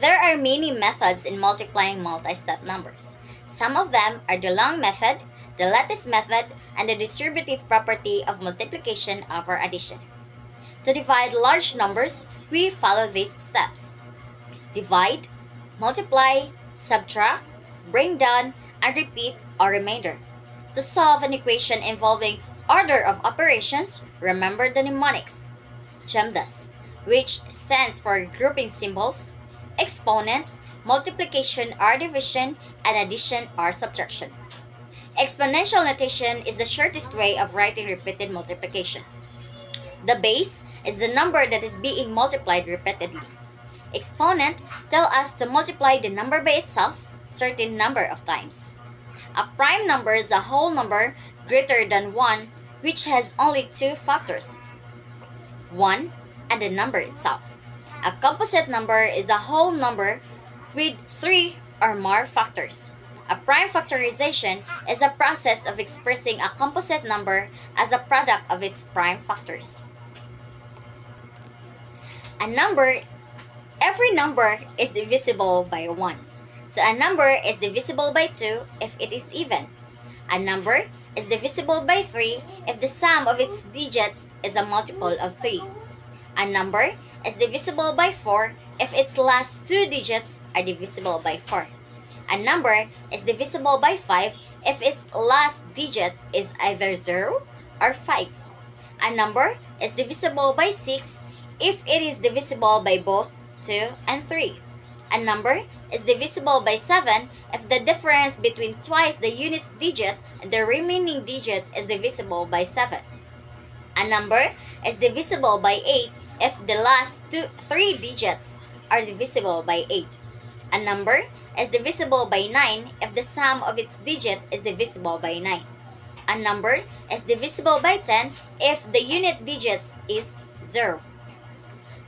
There are many methods in multiplying multi-step numbers. Some of them are the long method, the lattice method, and the distributive property of multiplication over addition. To divide large numbers, we follow these steps. Divide, multiply, subtract, bring down, and repeat or remainder. To solve an equation involving order of operations, remember the mnemonics. GEMDAS, which stands for grouping symbols, exponent, multiplication or division, and addition or subtraction. Exponential notation is the shortest way of writing repeated multiplication. The base is the number that is being multiplied repeatedly. Exponent tell us to multiply the number by itself certain number of times. A prime number is a whole number greater than 1 which has only two factors, 1 and the number itself. A composite number is a whole number with three or more factors. A prime factorization is a process of expressing a composite number as a product of its prime factors. A number, every number is divisible by 1. So a number is divisible by 2 if it is even. A number is divisible by 3 if the sum of its digits is a multiple of 3. A number is divisible by 4 if its last two digits are divisible by 4. A number is divisible by 5 if its last digit is either 0 or 5. A number is divisible by 6 if it is divisible by both 2 and 3. A number is divisible by 7 if the difference between twice the unit's digit and the remaining digit is divisible by 7. A number is divisible by 8 if the last two, three digits are divisible by 8. A number is divisible by 9 if the sum of its digit is divisible by 9. A number is divisible by 10 if the unit digits is 0.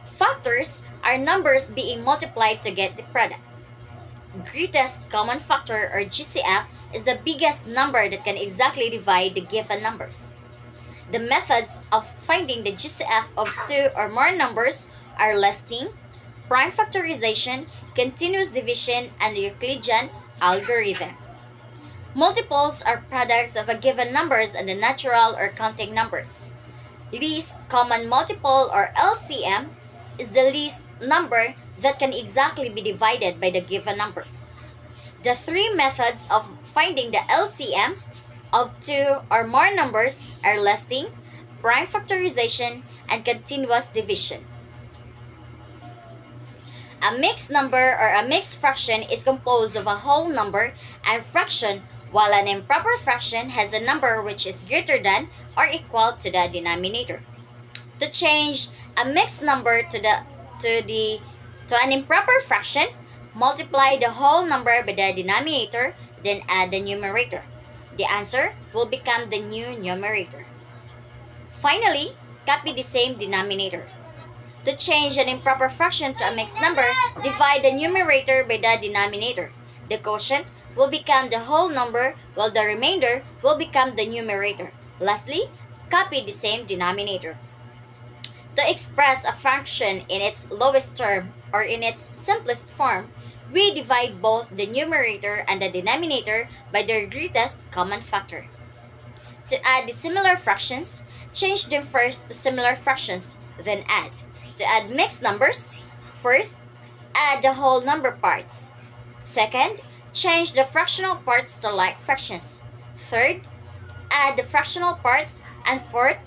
Factors are numbers being multiplied to get the product. Greatest common factor or GCF is the biggest number that can exactly divide the given numbers. The methods of finding the GCF of two or more numbers are listing, prime factorization, continuous division, and Euclidean algorithm. Multiples are products of a given numbers and the natural or counting numbers. Least common multiple or LCM is the least number that can exactly be divided by the given numbers. The three methods of finding the LCM of two or more numbers are listing, prime factorization, and continuous division. A mixed number or a mixed fraction is composed of a whole number and fraction while an improper fraction has a number which is greater than or equal to the denominator. To change a mixed number to the to the to an improper fraction, multiply the whole number by the denominator, then add the numerator. The answer will become the new numerator. Finally, copy the same denominator. To change an improper fraction to a mixed number, divide the numerator by the denominator. The quotient will become the whole number while the remainder will become the numerator. Lastly, copy the same denominator. To express a fraction in its lowest term or in its simplest form, we divide both the numerator and the denominator by their greatest common factor. To add the similar fractions, change them first to similar fractions, then add. To add mixed numbers, first, add the whole number parts. Second, change the fractional parts to like fractions. Third, add the fractional parts. And fourth,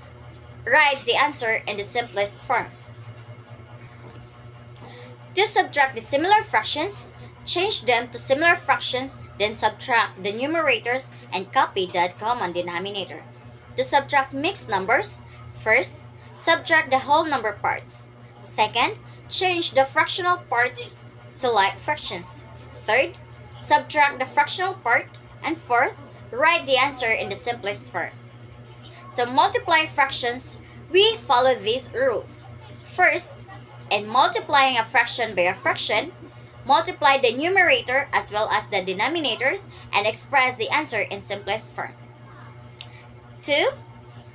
write the answer in the simplest form. To subtract the similar fractions, change them to similar fractions, then subtract the numerators and copy that common denominator. To subtract mixed numbers, first, subtract the whole number parts. Second, change the fractional parts to like fractions. Third, subtract the fractional part. And fourth, write the answer in the simplest form. To multiply fractions, we follow these rules. First, in multiplying a fraction by a fraction, multiply the numerator as well as the denominators and express the answer in simplest form. 2.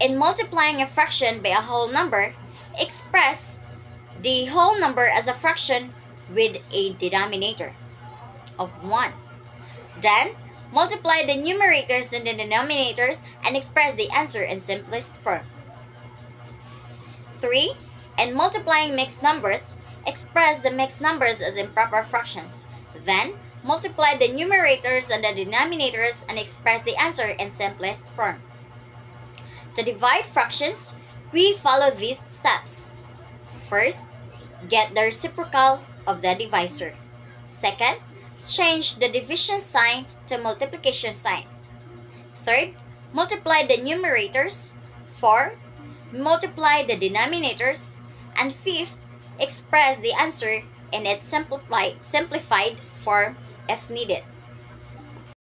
In multiplying a fraction by a whole number, express the whole number as a fraction with a denominator of 1. Then, multiply the numerators and the denominators and express the answer in simplest form. 3. In multiplying mixed numbers, express the mixed numbers as improper fractions. Then, multiply the numerators and the denominators and express the answer in simplest form. To divide fractions, we follow these steps. First, get the reciprocal of the divisor. Second, change the division sign to multiplication sign. Third, multiply the numerators. Four, multiply the denominators. And fifth, express the answer in its simplified, form if needed.